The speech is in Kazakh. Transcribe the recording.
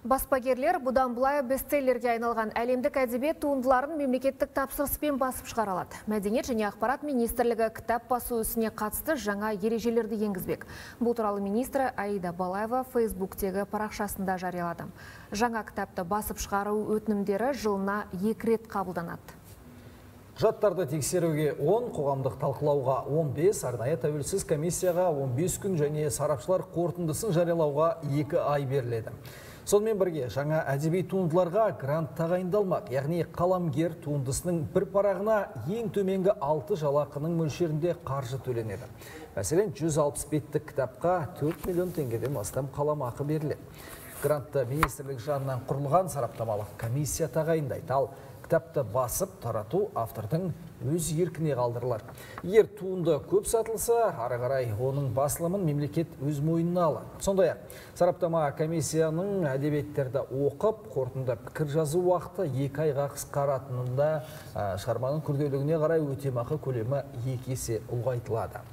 Баспагерлер бұдан бұлай бестселлерге айналған әлемдік әдебиет туындыларын мемлекеттік тапсырыспен басып шығара алады. Мәдениет және ақпарат министрлігі кітап басу ісіне қатысты жаңа ережелерді енгізбек. Бұл туралы министрі Аида Балаева Фейсбуктегі парақшасында жариялады. Жаңа кітапты басып шығару өтінімдері жылына екі рет қабылданады. Жаттарды тексеруге 10, қоғамдық талқылауға 15, арнайы тәуелсіз комиссияға 15 күн және сарапшылар қорытындысын жариялауға 2 ай беріледі. Сонымен бірге жаңа әдеби туындыларға грант тағайындалмақ, яғни қаламгер туындысының бір парағына ең төменгі 6 жалақының мөлшерінде қаржы төленеді. Мәселен, 165 кітапқа 4 миллион теңгеден астам қаламақы беріледі. Грантты министрлік жанынан құрылған сараптамалық комиссия тағайындайды. Ал кітапты басып тарату автордың өз еркіне қалдырылар. Егер туынды көп сатылса, ары қарай оның басылымын мемлекет өз мойнына алады. Сондай-ақ, сараптама комиссияның әдебиеттерді оқып, қорытынды пікір жазу уақыты екі айға қысқаратынында шығарманың күрделігіне қарай өтемақы көлемі екі есе ұлғайтылады.